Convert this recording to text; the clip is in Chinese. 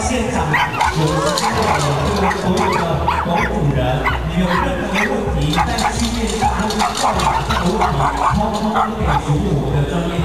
现场我们的听众，所有的蒙主人，你有任何问题，在训练上或是教养上的问题，通通都可以询我们的专业。